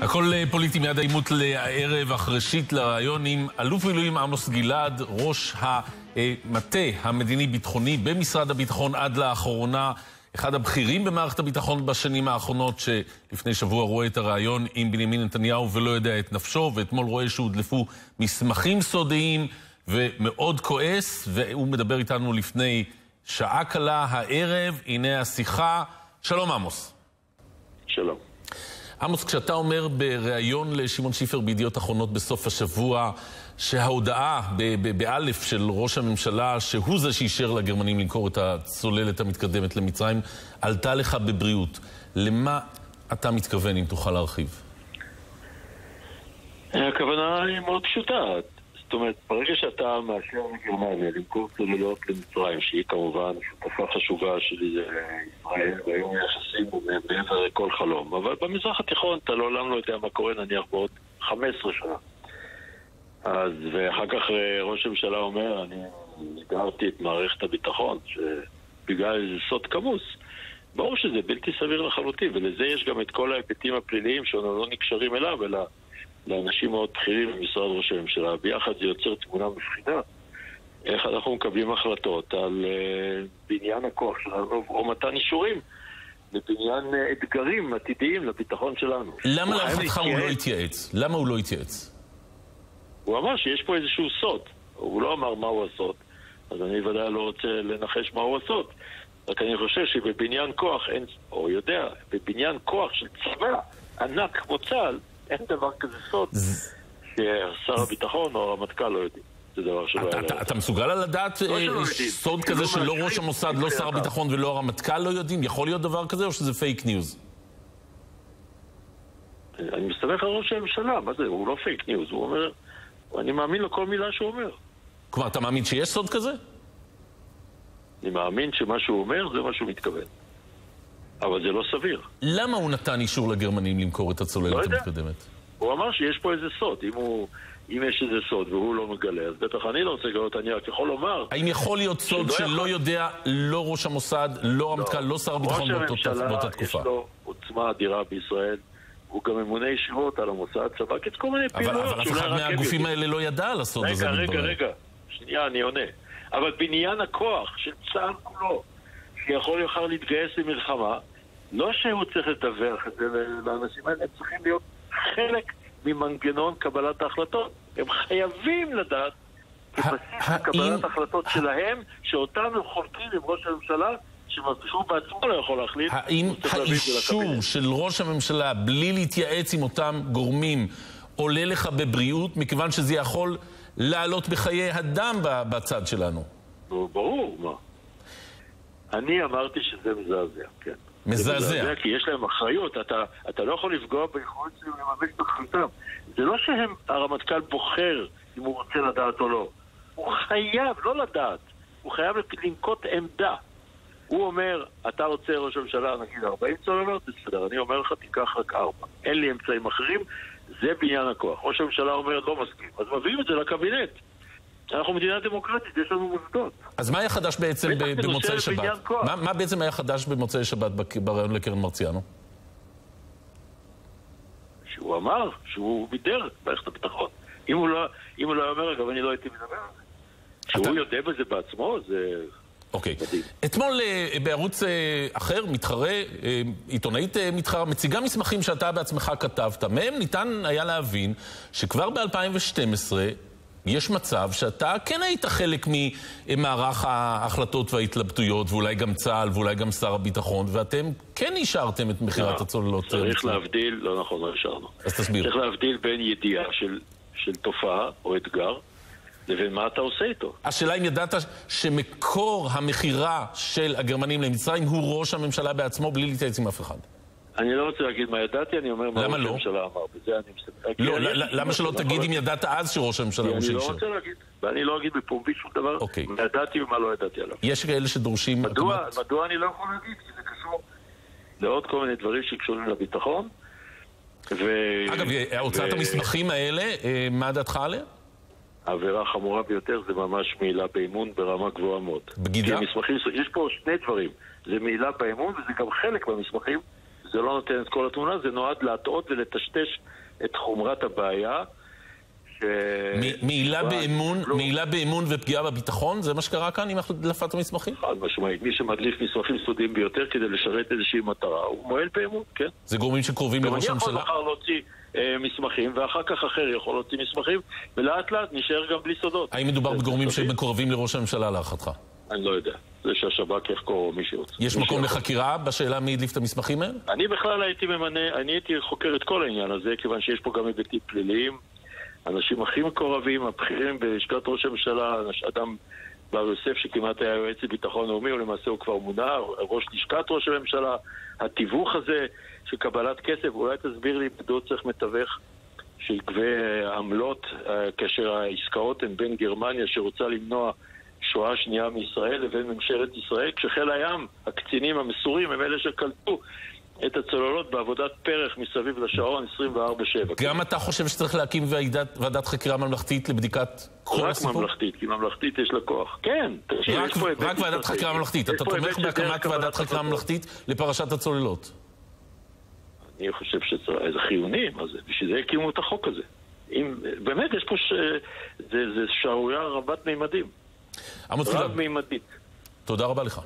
הכל אה, פוליטי מיד העימות לערב, אך ראשית לרעיון עם אלוף מילואים עמוס גלעד, ראש המטה המדיני-ביטחוני במשרד הביטחון עד לאחרונה, אחד הבכירים במערכת הביטחון בשנים האחרונות, שלפני שבוע רואה את הרעיון עם בנימין נתניהו ולא יודע את נפשו, ואתמול רואה שהודלפו מסמכים סודיים ומאוד כועס, והוא מדבר איתנו לפני שעה קלה הערב, הנה השיחה. שלום עמוס. שלום. עמוס, כשאתה אומר בריאיון לשמעון שיפר בידיעות אחרונות בסוף השבוע שההודעה באלף של ראש הממשלה שהוא זה שאישר לגרמנים למכור את הצוללת המתקדמת למצרים עלתה לך בבריאות, למה אתה מתכוון אם תוכל להרחיב? הכוונה היא מאוד פשוטה. זאת אומרת, ברגע שאתה מאשר לגרמניה למכור צוללות למצרים, שהיא כמובן שותפה חשובה של ישראל, והיום יחסים מעבר חלום, אבל במזרח התיכון אתה לעולם לא יודע מה קורה נניח בעוד 15 שנה. אז, ואחר כך אה, ראש הממשלה אומר, אני הגרתי את מערכת הביטחון, שבגלל איזה סוד כמוס. ברור שזה בלתי סביר לחלוטין, ולזה יש גם את כל ההיבטים הפליליים שלא נקשרים אליו, אלא לאנשים מאוד בכירים במשרד ראש הממשלה. ביחד זה יוצר תמונה מפחידה. איך אנחנו מקבלים החלטות על uh, בניין הכוח שלנו, או מתן אישורים לבניין uh, אתגרים עתידיים לביטחון שלנו. למה להערכתך הוא לא התייעץ? למה הוא לא התייעץ? הוא אמר שיש פה איזשהו סוד. הוא לא אמר מהו הסוד, אז אני ודאי לא רוצה לנחש מהו הסוד. רק אני חושב שבבניין כוח אין, או יודע, בבניין כוח של צבא ענק כמו צה"ל, אין דבר כזה סוד ששר הביטחון או הרמטכ"ל לא יודעים. זה דבר שלא היה... אתה מסוגל לדעת לא אה, סוד כזה לא שלא ראש המוסד, לא שר הביטחון ולא הרמטכ"ל לא יודעים? יכול להיות דבר כזה או שזה פייק ניוז? אני מסתמך על ראש הממשלה, מה זה? הוא לא פייק ניוז, הוא אומר... אני מאמין לכל מילה שהוא אומר. כלומר, אתה מאמין שיש סוד כזה? אני מאמין שמה שהוא אומר זה מה שהוא מתכוון. אבל זה לא סביר. למה הוא נתן אישור לגרמנים למכור את הצוללת לא המתקדמת? הוא אמר שיש פה איזה סוד. אם, הוא, אם יש איזה סוד והוא לא מגלה, אז בטח אני לא רוצה לגלות, אני רק יכול לומר... האם יכול להיות סוד שלא יכול... יודע לא ראש המוסד, לא רמטכ"ל, לא, לא שר הביטחון באותה תקופה? ראש הממשלה יש לו עוצמה אדירה בישראל. הוא גם ממונה ישירות על המוסד, ספק את כל מיני פעילויות. אבל אף אחד מהגופים האלה לא ידע על הסוד הזה. רגע, רגע, רגע. שנייה, אני עונה. אבל בניין הכוח של צה"ל כולו, שיכול יוכל להתגייס למלחמה, לא שהוא צריך לדווח את זה לאנשים האלה, הם צריכים להיות חלק ממנגנון קבלת ההחלטות. הם חייבים לדעת קבלת ההחלטות שלהם, שאותנו חולקים עם ראש הממשלה, שהוא בעצמו לא יכול להחליט. האם האישור של ראש הממשלה, בלי להתייעץ עם אותם גורמים, עולה לך בבריאות, מכיוון שזה יכול לעלות בחיי אדם בצד שלנו? ברור, מה. אני אמרתי שזה מזעזע, כן. מזעזע. כי יש להם אחריות, אתה, אתה לא יכול לפגוע ביכולת שלהם לממש את אחריותם. זה לא שהרמטכ"ל בוחר אם הוא רוצה לדעת או לא. הוא חייב לא לדעת, הוא חייב לנקוט עמדה. הוא אומר, אתה רוצה ראש הממשלה, נגיד 40 צוללות, בסדר, אני אומר לך, תיקח רק 4. אין לי אמצעים אחרים, זה בניין הכוח. ראש הממשלה אומר, לא מסכים. אז מביאים את זה לקבינט. אנחנו מדינה דמוקרטית, יש לנו מוסדות. אז מה היה חדש בעצם במוצאי שבת? מה, מה בעצם היה חדש במוצאי שבת בריאיון לקרן מרציאנו? שהוא אמר שהוא בידר מערכת הביטחון. אם הוא לא, אם הוא לא אומר, אגב, אני לא הייתי מדבר על זה. שהוא אתה... יודע בזה בעצמו, זה... אוקיי. אתמול אה, בערוץ אה, אחר, מתחרה, אה, עיתונאית מתחרה, מציגה מסמכים שאתה בעצמך כתבת. מהם ניתן היה להבין שכבר ב-2012 יש מצב שאתה כן היית חלק ממערך ההחלטות וההתלבטויות, ואולי גם צה"ל, ואולי גם שר הביטחון, ואתם כן אישרתם את מכירת הצוללות. צריך להבדיל, לא נכון, לא אישרנו. אז תסביר. צריך להבדיל בין ידיעה של, של תופעה או אתגר, לבין מה אתה עושה איתו. השאלה אם ידעת שמקור המכירה של הגרמנים למצרים הוא ראש הממשלה בעצמו בלי להתייעץ עם אף אחד. אני לא רוצה להגיד מה ידעתי, אני אומר מה ראש לא? הממשלה אמר. בזה אני מסתכל. לא, למה שלא תגיד אם ידעת אז שראש הממשלה הוא שאישר? אני לא רוצה להגיד, ואני לא אגיד בפומבי שום דבר, אוקיי. מה ידעתי ומה לא ידעתי עליו. יש כאלה שדורשים... מדוע אני לא יכול להגיד? כי זה קשור לעוד כל מיני דברים שקשורים לביטחון. אגב, הוצאת המסמכים האלה, אה, מה דעתך עליה? העבירה החמורה ביותר זה ממש מעילה באמון ברמה גבוהה מאוד. בגידה? המסמכים, יש פה שני דברים, זה מעילה באמון וזה גם חלק מהמסמכים, זה לא נותן את כל התמונה, זה נועד להטעות ולטשטש את חומרת הבעיה. מעילה באמון, לא... מעילה באמון ופגיעה בביטחון? זה מה שקרה כאן עם הדלפת המסמכים? חד משמעית. מי שמדליף מסמכים סודיים ביותר כדי לשרת איזושהי מטרה, הוא מועל באמון, כן. זה גורמים שקרובים לראש הממשלה? אני יכול מחר להוציא אה, מסמכים, ואחר כך אחר יכול להוציא מסמכים, ולאט לאט נשאר גם בלי סודות. האם מדובר בגורמים שמקורבים לראש הממשלה להערכתך? אני לא יודע. זה שהשב"כ יחקור מי שרוצה. יש מקום לחקירה בשאלה מי הדליף את המסמכים האלה? אני בכלל הייתי ממנה, אני הייתי חוקר את כל העניין הזה, כיוון שיש פה גם היבטים פליליים. האנשים הכי מקורבים, הבכירים בלשכת ראש הממשלה, אדם בר יוסף שכמעט היה יועץ לביטחון לאומי, ולמעשה הוא כבר מונה, ראש לשכת ראש הממשלה, התיווך הזה של קבלת כסף, אולי תסביר לי מדוע צריך מתווך שיגבה עמלות אה, כאשר העסקאות הן בין גרמניה שרוצה למנוע שואה שנייה מישראל לבין ממשלת ישראל, כשחיל הים, הקצינים המסורים, הם אלה שקלטו את הצוללות בעבודת פרח מסביב לשעון 24/7. גם אתה חושב שצריך להקים ועדת, ועדת חקירה ממלכתית לבדיקת כל הסיפור? רק ממלכתית, כי ממלכתית יש לה כוח. כן, תקשיב, יש פה היבט... רק ועדת חקירה ממלכתית. אתה תומך בהקמת ועדת חקירה ממלכתית לפרשת הצוללות? אני חושב שזה חיוני, מה זה? בשביל זה הקימו את החוק הזה. אם, באמת, יש פה ש... זה, זה שערורייה רבת מימדים. רב מימדית. תודה רבה לך.